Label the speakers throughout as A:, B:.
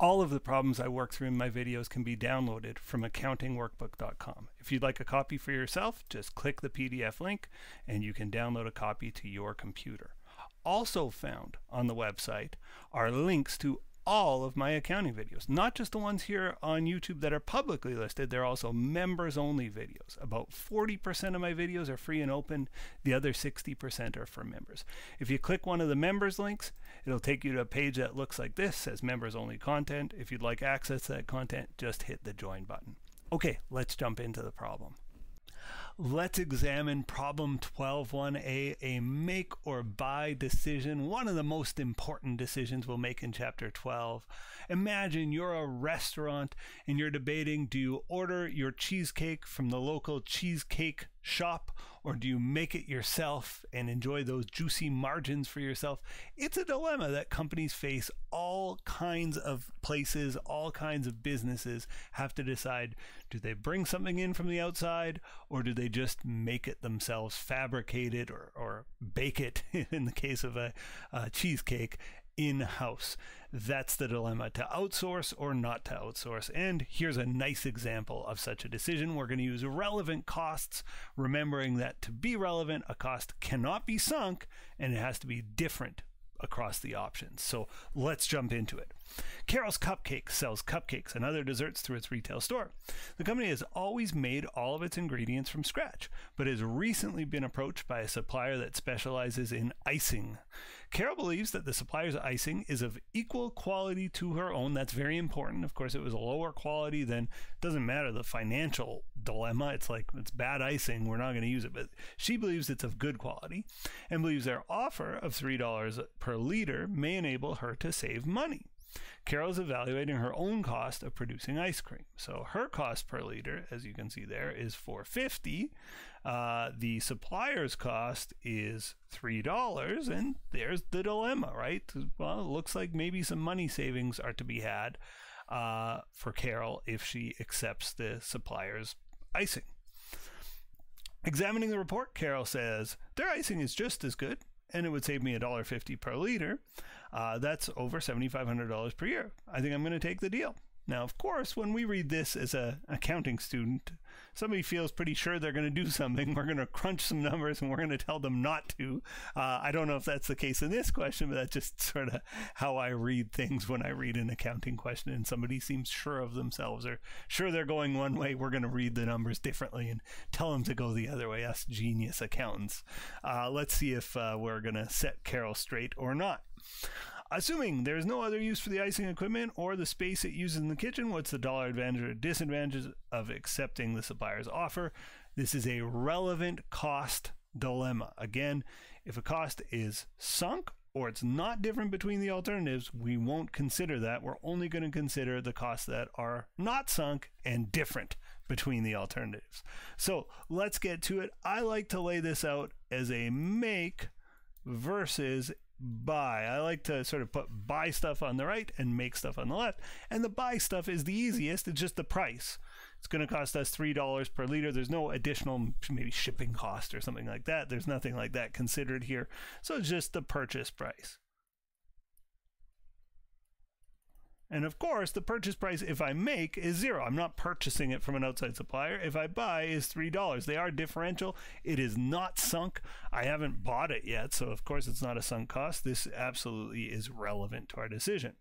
A: All of the problems I work through in my videos can be downloaded from accountingworkbook.com. If you'd like a copy for yourself, just click the PDF link and you can download a copy to your computer. Also found on the website are links to all of my accounting videos, not just the ones here on YouTube that are publicly listed. They're also members only videos. About 40% of my videos are free and open, the other 60% are for members. If you click one of the members links, it'll take you to a page that looks like this, says members only content. If you'd like access to that content, just hit the join button. Okay, let's jump into the problem. Let's examine problem 12.1a, a make or buy decision, one of the most important decisions we'll make in chapter 12. Imagine you're a restaurant and you're debating do you order your cheesecake from the local cheesecake shop or do you make it yourself and enjoy those juicy margins for yourself? It's a dilemma that companies face. All kinds of places, all kinds of businesses have to decide do they bring something in from the outside or do they just make it themselves, fabricate it or, or bake it in the case of a, a cheesecake in house. That's the dilemma to outsource or not to outsource. And here's a nice example of such a decision. We're going to use relevant costs, remembering that to be relevant, a cost cannot be sunk and it has to be different across the options. So let's jump into it. Carol's Cupcakes sells cupcakes and other desserts through its retail store. The company has always made all of its ingredients from scratch, but has recently been approached by a supplier that specializes in icing. Carol believes that the supplier's icing is of equal quality to her own. That's very important. Of course, it was a lower quality, then doesn't matter the financial dilemma. It's like it's bad icing, we're not going to use it. But she believes it's of good quality and believes their offer of $3 per liter may enable her to save money. Carol is evaluating her own cost of producing ice cream. So her cost per liter, as you can see there, is 450. Uh, the supplier's cost is three dollars, and there's the dilemma, right? Well, it looks like maybe some money savings are to be had uh, for Carol if she accepts the supplier's icing. Examining the report, Carol says their icing is just as good, and it would save me $1.50 per liter. Uh, that's over $7,500 per year. I think I'm going to take the deal. Now, of course, when we read this as a accounting student, somebody feels pretty sure they're going to do something. We're going to crunch some numbers and we're going to tell them not to. Uh, I don't know if that's the case in this question, but that's just sort of how I read things when I read an accounting question and somebody seems sure of themselves or sure they're going one way. We're going to read the numbers differently and tell them to go the other way. Us genius accountants. Uh, let's see if uh, we're going to set Carol straight or not. Assuming there is no other use for the icing equipment or the space it uses in the kitchen, what's the dollar advantage or disadvantage of accepting the supplier's offer? This is a relevant cost dilemma. Again, if a cost is sunk or it's not different between the alternatives, we won't consider that. We're only going to consider the costs that are not sunk and different between the alternatives. So let's get to it. I like to lay this out as a make versus buy. I like to sort of put buy stuff on the right and make stuff on the left. And the buy stuff is the easiest. It's just the price. It's going to cost us $3 per liter. There's no additional maybe shipping cost or something like that. There's nothing like that considered here. So it's just the purchase price. And of course, the purchase price, if I make, is zero. I'm not purchasing it from an outside supplier. If I buy, is $3. They are differential. It is not sunk. I haven't bought it yet, so of course it's not a sunk cost. This absolutely is relevant to our decision.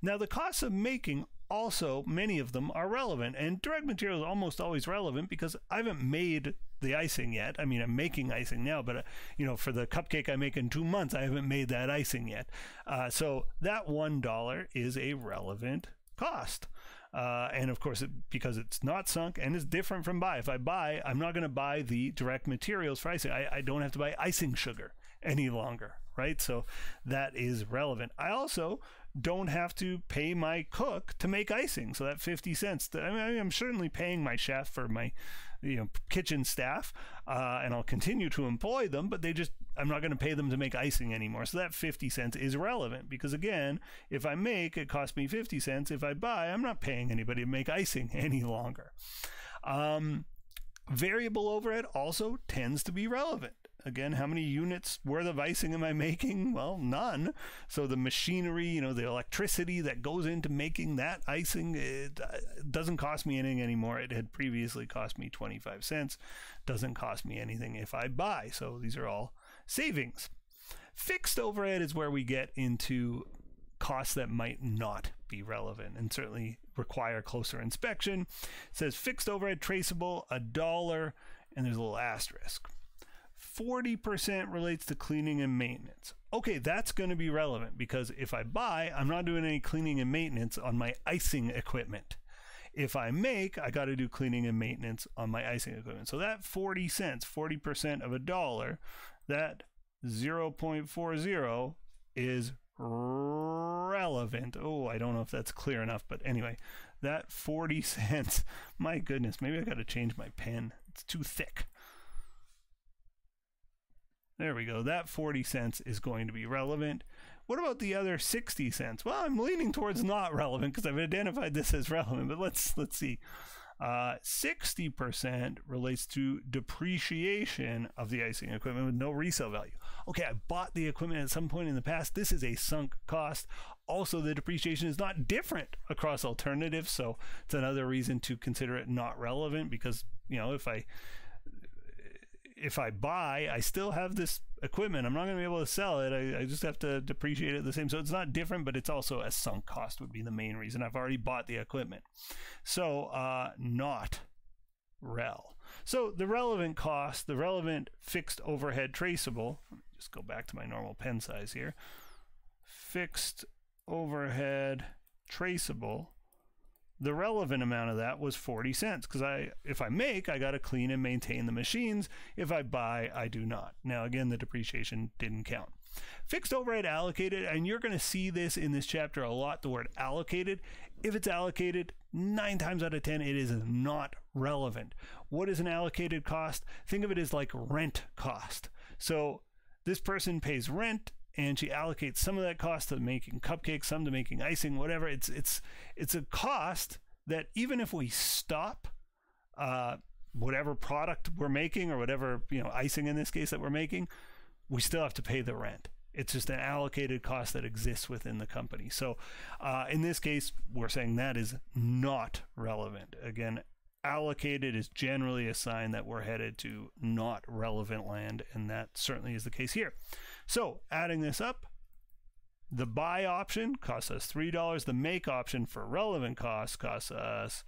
A: Now, the costs of making also, many of them are relevant, and direct material is almost always relevant because I haven't made the icing yet. I mean, I'm making icing now, but uh, you know, for the cupcake I make in two months, I haven't made that icing yet. Uh, so that one dollar is a relevant cost. Uh, and of course, it, because it's not sunk and it's different from buy. If I buy, I'm not going to buy the direct materials for icing. I, I don't have to buy icing sugar any longer, right? So that is relevant. I also don't have to pay my cook to make icing. So that 50 cents, I mean, I'm certainly paying my chef for my you know kitchen staff uh, and I'll continue to employ them but they just I'm not going to pay them to make icing anymore. So that 50 cents is relevant because again if I make it costs me 50 cents. If I buy I'm not paying anybody to make icing any longer. Um, variable overhead also tends to be relevant again, how many units worth of icing am I making? Well, none. So the machinery, you know, the electricity that goes into making that icing, it uh, doesn't cost me anything anymore. It had previously cost me 25 cents. Doesn't cost me anything if I buy. So these are all savings. Fixed overhead is where we get into costs that might not be relevant and certainly require closer inspection. It says fixed overhead traceable, a dollar, and there's a little asterisk. 40% relates to cleaning and maintenance. Okay, that's going to be relevant because if I buy, I'm not doing any cleaning and maintenance on my icing equipment. If I make, I got to do cleaning and maintenance on my icing equipment. So that 40 cents, 40% of a dollar, that 0.40 is relevant. Oh, I don't know if that's clear enough, but anyway, that 40 cents, my goodness, maybe I got to change my pen. It's too thick. There we go. That 40 cents is going to be relevant. What about the other 60 cents? Well, I'm leaning towards not relevant because I've identified this as relevant, but let's let's see. Uh, 60% relates to depreciation of the icing equipment with no resale value. Okay, I bought the equipment at some point in the past. This is a sunk cost. Also, the depreciation is not different across alternatives, so it's another reason to consider it not relevant because, you know, if I if I buy, I still have this equipment. I'm not going to be able to sell it. I, I, just have to depreciate it the same. So it's not different, but it's also a sunk cost would be the main reason. I've already bought the equipment. So uh, not rel. So the relevant cost, the relevant fixed overhead traceable, let me just go back to my normal pen size here. Fixed overhead traceable the relevant amount of that was 40 cents because I if I make I got to clean and maintain the machines. If I buy I do not. Now again the depreciation didn't count. Fixed overhead allocated and you're going to see this in this chapter a lot the word allocated. If it's allocated 9 times out of 10 it is not relevant. What is an allocated cost? Think of it as like rent cost. So this person pays rent and she allocates some of that cost to making cupcakes, some to making icing, whatever. It's it's it's a cost that even if we stop uh, whatever product we're making or whatever you know icing in this case that we're making, we still have to pay the rent. It's just an allocated cost that exists within the company. So uh, in this case, we're saying that is not relevant. Again, allocated is generally a sign that we're headed to not relevant land, and that certainly is the case here. So adding this up, the buy option costs us $3. The make option for relevant costs costs us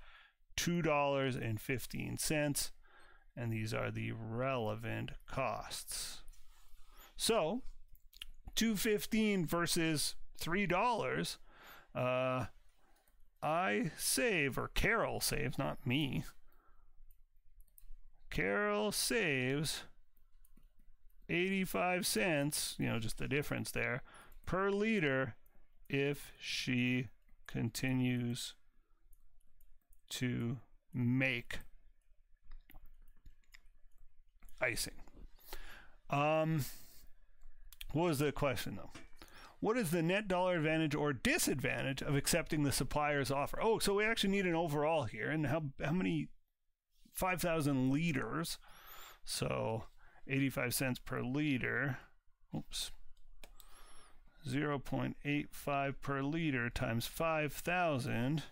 A: $2.15. And these are the relevant costs. So 215 versus $3. Uh, I save, or Carol saves, not me. Carol saves 85 cents, you know, just the difference there, per liter if she continues to make icing. Um, what was the question though? What is the net dollar advantage or disadvantage of accepting the supplier's offer? Oh, so we actually need an overall here, and how how many? Five thousand liters. So 85 cents per liter. Oops. 0.85 per liter times 5,000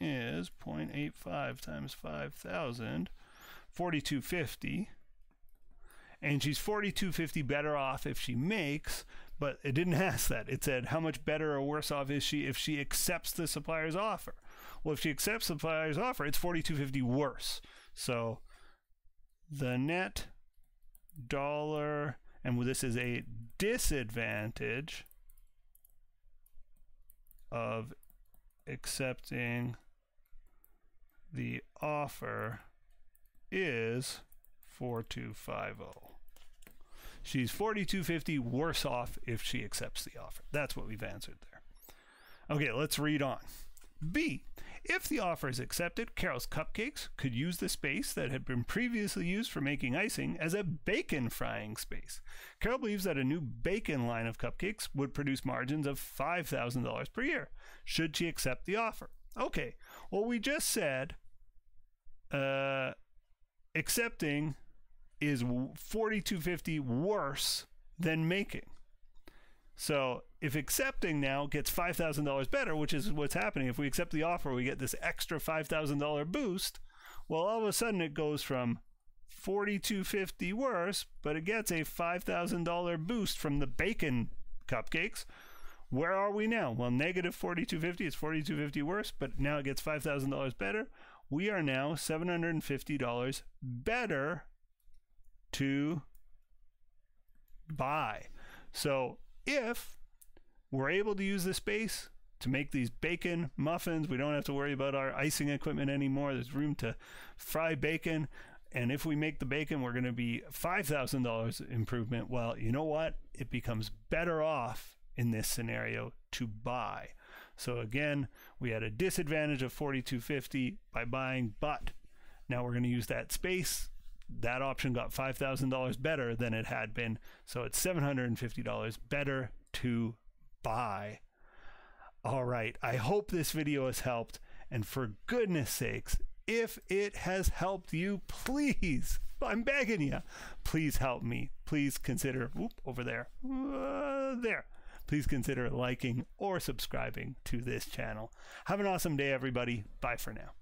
A: is 0.85 times 5,000, 4250. And she's 4250 better off if she makes, but it didn't ask that. It said how much better or worse off is she if she accepts the supplier's offer. Well, if she accepts the supplier's offer, it's 4250 worse. So the net dollar, and this is a disadvantage of accepting the offer is 4250. She's 4250 worse off if she accepts the offer. That's what we've answered there. Okay, let's read on. B. If the offer is accepted, Carol's Cupcakes could use the space that had been previously used for making icing as a bacon frying space. Carol believes that a new bacon line of cupcakes would produce margins of $5,000 per year, should she accept the offer. Okay, well, we just said uh, accepting is 4250 worse than making. So if accepting now gets $5,000 better, which is what's happening, if we accept the offer, we get this extra $5,000 boost. Well, all of a sudden it goes from 4250 worse, but it gets a $5,000 boost from the bacon cupcakes. Where are we now? Well, negative 4250 is 4250 worse, but now it gets $5,000 better. We are now $750 better to buy. So if we're able to use the space to make these bacon muffins, we don't have to worry about our icing equipment anymore. There's room to fry bacon. And if we make the bacon, we're going to be $5,000 improvement. Well, you know what? It becomes better off in this scenario to buy. So again, we had a disadvantage of 4250 by buying, but now we're going to use that space that option got $5,000 better than it had been. So it's $750 better to buy. All right. I hope this video has helped. And for goodness sakes, if it has helped you, please, I'm begging you, please help me. Please consider, whoop, over there, uh, there. Please consider liking or subscribing to this channel. Have an awesome day, everybody. Bye for now.